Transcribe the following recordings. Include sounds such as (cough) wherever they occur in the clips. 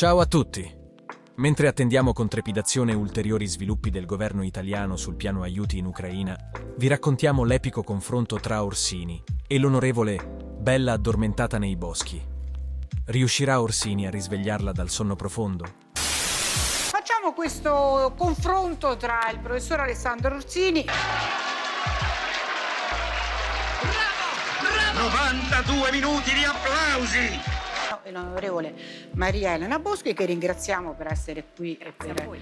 Ciao a tutti! Mentre attendiamo con trepidazione ulteriori sviluppi del governo italiano sul piano aiuti in Ucraina, vi raccontiamo l'epico confronto tra Orsini e l'onorevole Bella addormentata nei boschi. Riuscirà Orsini a risvegliarla dal sonno profondo? Facciamo questo confronto tra il professor Alessandro Orsini 92 minuti di applausi! e l'onorevole Maria Elena Boschi che ringraziamo per essere qui. Grazie per... a voi.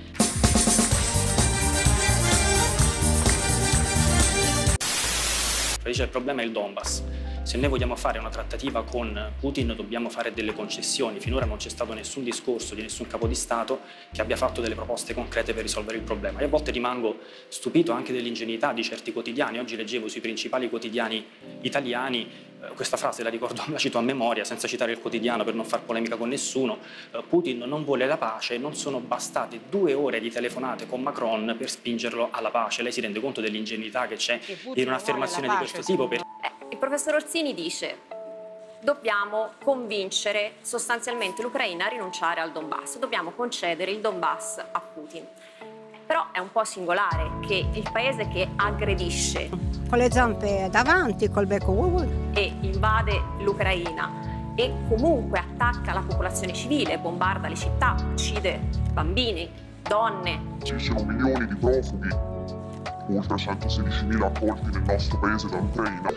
Dice il problema è il Donbass. Se noi vogliamo fare una trattativa con Putin dobbiamo fare delle concessioni. Finora non c'è stato nessun discorso di nessun capo di Stato che abbia fatto delle proposte concrete per risolvere il problema. E a volte rimango stupito anche dell'ingenuità di certi quotidiani. Oggi leggevo sui principali quotidiani italiani eh, questa frase la ricordo, (laughs) la cito a memoria senza citare il quotidiano per non far polemica con nessuno. Eh, Putin non vuole la pace e non sono bastate due ore di telefonate con Macron per spingerlo alla pace. Lei si rende conto dell'ingenuità che c'è in un'affermazione di questo tipo? Professor Orsini dice dobbiamo convincere sostanzialmente l'Ucraina a rinunciare al Donbass, dobbiamo concedere il Donbass a Putin. Però è un po' singolare che il paese che aggredisce con le zampe davanti, col becco uh, e invade l'Ucraina e comunque attacca la popolazione civile, bombarda le città, uccide bambini, donne. Ci sono milioni di profughi, oltre a 116.000 accolti nel nostro paese dall'Ucraina.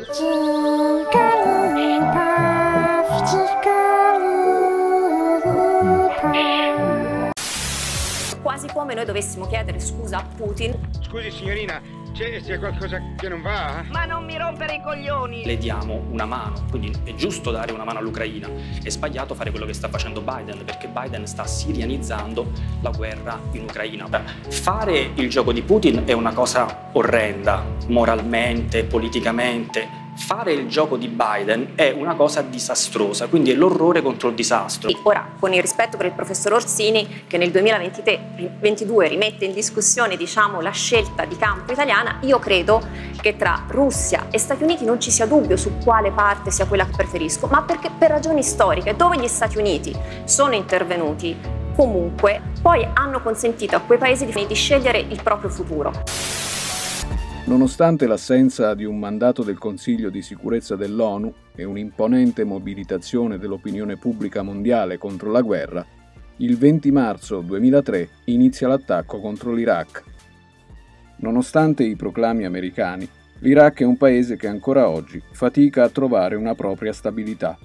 Quasi come noi dovessimo chiedere scusa a Putin. Scusi signorina, c'è, c'è qualcosa che non va? Ma non mi rompere i coglioni! Le diamo una mano, quindi è giusto dare una mano all'Ucraina, è sbagliato fare quello che sta facendo Biden, perché Biden sta sirianizzando la guerra in Ucraina. Fare il gioco di Putin è una cosa orrenda, moralmente, politicamente, fare il gioco di Biden è una cosa disastrosa, quindi è l'orrore contro il disastro. Ora, con il rispetto per il professor Orsini, che nel 2022 rimette in discussione diciamo, la scelta di campo italiana, io credo che tra Russia e Stati Uniti non ci sia dubbio su quale parte sia quella che preferisco, ma perché per ragioni storiche, dove gli Stati Uniti sono intervenuti comunque, poi hanno consentito a quei paesi di, di scegliere il proprio futuro. Nonostante l'assenza di un mandato del Consiglio di sicurezza dell'ONU e un'imponente mobilitazione dell'opinione pubblica mondiale contro la guerra, il 20 marzo 2003 inizia l'attacco contro l'Iraq. Nonostante i proclami americani, l'Iraq è un paese che ancora oggi fatica a trovare una propria stabilità.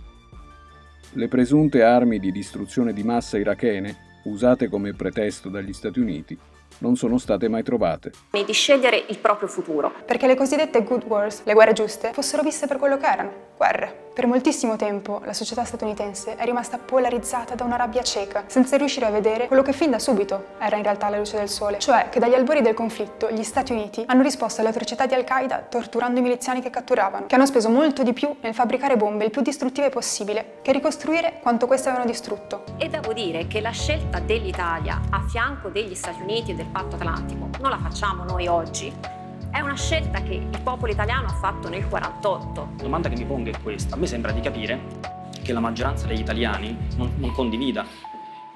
Le presunte armi di distruzione di massa irachene, usate come pretesto dagli Stati Uniti, non sono state mai trovate. Di scegliere il proprio futuro. Perché le cosiddette good wars, le guerre giuste, fossero viste per quello che erano, guerre. Per moltissimo tempo la società statunitense è rimasta polarizzata da una rabbia cieca, senza riuscire a vedere quello che fin da subito era in realtà la luce del sole, cioè che dagli albori del conflitto gli Stati Uniti hanno risposto alle atrocità di Al-Qaeda torturando i miliziani che catturavano, che hanno speso molto di più nel fabbricare bombe il più distruttive possibile, che ricostruire quanto queste avevano distrutto. E devo dire che la scelta dell'Italia a fianco degli Stati Uniti e del Patto Atlantico non la facciamo noi oggi, è una scelta che il popolo italiano ha fatto nel 48. La domanda che mi pongo è questa. A me sembra di capire che la maggioranza degli italiani non, non condivida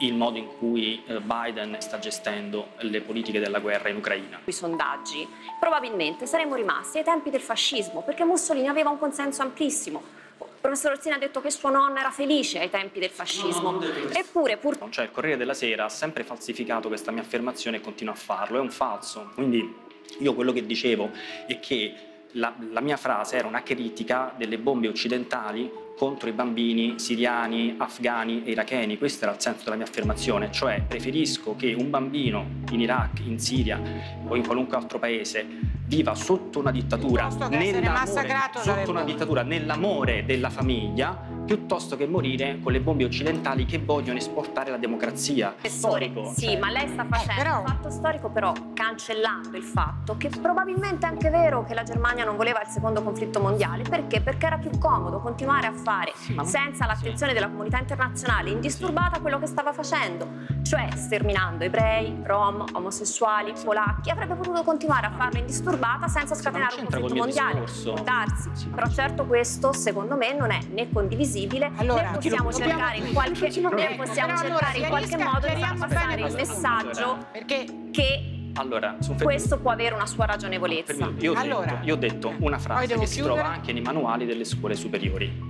il modo in cui eh, Biden sta gestendo le politiche della guerra in Ucraina. I sondaggi probabilmente saremmo rimasti ai tempi del fascismo, perché Mussolini aveva un consenso amplissimo. Il professor Orsini ha detto che suo nonno era felice ai tempi del fascismo. No, Eppure, pur... Cioè, il Corriere della Sera ha sempre falsificato questa mia affermazione e continua a farlo. È un falso. Quindi io quello che dicevo è che la, la, mia frase era una critica delle bombe occidentali contro i bambini siriani, afghani e iracheni. Questo era il senso della mia affermazione, cioè preferisco che un bambino in Iraq, in Siria o in qualunque altro paese viva sotto una dittatura, sotto una dittatura nell'amore della famiglia piuttosto che morire con le bombe occidentali che vogliono esportare la democrazia. Storico. Sì, cioè... ma lei sta facendo eh, però... un fatto storico però cancellando il fatto che probabilmente è anche vero che la Germania non voleva il secondo conflitto mondiale. Perché? Perché era più comodo continuare a fare fare senza l'attenzione della comunità internazionale indisturbata quello che stava facendo, cioè sterminando ebrei, rom, omosessuali, polacchi, avrebbe potuto continuare a farlo indisturbata senza scatenare un conflitto mondiale. Può darsi, però certo questo secondo me non è né condivisibile Allora, né possiamo dobbiamo- cercare in qualche, né possiamo cercare in qualche modo di far passare bene il messaggio Perché che Allora, questo può avere una sua ragionevolezza. Io ho, Allora. detto, io ho detto una frase che si chiudere. trova anche nei manuali delle scuole superiori.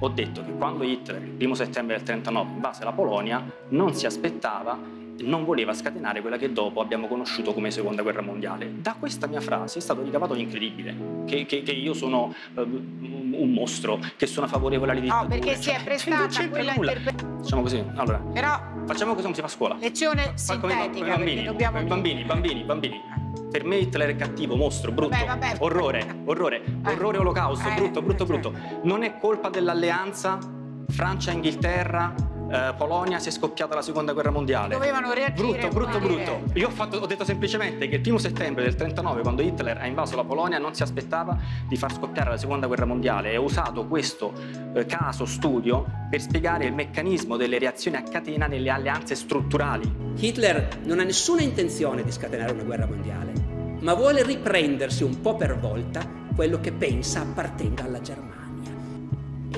Ho detto che quando Hitler, il primo settembre del 39, invase la Polonia, non si aspettava non voleva scatenare quella che dopo abbiamo conosciuto come seconda guerra mondiale. Da questa mia frase è stato ricavato l'incredibile, che, che- che io sono eh, un mostro, che sono favorevole alle No, dittature. perché si è Cioè, prestata c'entra quella nulla. interpretazione. Facciamo così, allora, Però facciamo così come si fa a scuola. lezione Fa sintetica, bambini, dobbiamo bambini, bambini, bambini. Per me Hitler è cattivo, mostro, brutto, Vabbè, vabbè. orrore, orrore, orrore olocausto, Eh, brutto, brutto, certo. brutto. Non è colpa dell'alleanza Francia-Inghilterra, eh, Polonia, si è scoppiata la seconda guerra mondiale. Dovevano reagire, Brutto, brutto, brutto. Io ho, fatto- ho detto semplicemente che il primo settembre del 39, quando Hitler ha invaso la Polonia, non si aspettava di far scoppiare la seconda guerra mondiale e ha usato questo eh, caso studio per spiegare il meccanismo delle reazioni a catena nelle alleanze strutturali. Hitler non ha nessuna intenzione di scatenare una guerra mondiale, ma vuole riprendersi un po' per volta quello che pensa appartenga alla Germania.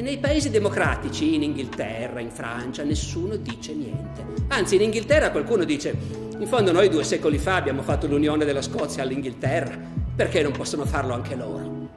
Nei paesi democratici, in Inghilterra, in Francia, nessuno dice niente. Anzi, in Inghilterra qualcuno dice, in fondo noi due secoli fa abbiamo fatto l'unione della Scozia all'Inghilterra, perché non possono farlo anche loro?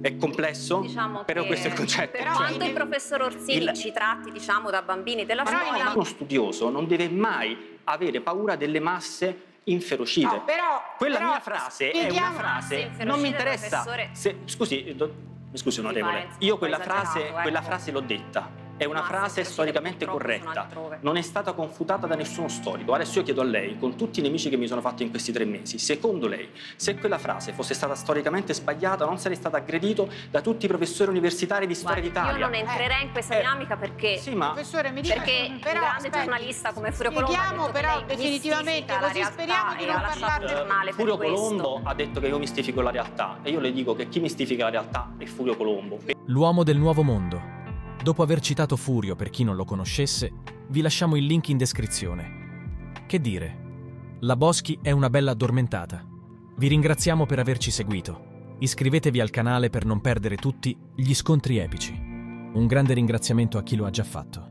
È complesso, Diciamo però che questo è il concetto. Per Cioè, quanto il professor Orsini il- ci tratti, diciamo, da bambini della scuola, uno studioso non deve mai avere paura delle masse inferocite. No, però- Quella però mia frase è una frase, non mi interessa. se- scusi, do- mi scusi onorevole, io quella frase, quella ecco. frase l'ho detta. È una frase storicamente corretta, non è stata confutata da nessuno storico. Adesso io chiedo a lei, con tutti i nemici che mi sono fatti in questi tre mesi, secondo lei, se quella frase fosse stata storicamente sbagliata, non sarei stato aggredito da tutti i professori universitari di storia d'Italia? io non entrerei in questa Eh, dinamica perché Sì, ma Professore, mi dica, perché un però, grande aspetti, giornalista come Furio Colombo ha detto che però lei definitivamente, così speriamo di non parlarne per Furio. Colombo ha detto che io mistifico la realtà e io le dico che chi mistifica la realtà è Furio Colombo. L'uomo del nuovo mondo. Dopo aver citato Furio per chi non lo conoscesse, vi lasciamo il link in descrizione. Che dire? La Boschi è una bella addormentata. Vi ringraziamo per averci seguito. Iscrivetevi al canale per non perdere tutti gli scontri epici. Un grande ringraziamento a chi lo ha già fatto.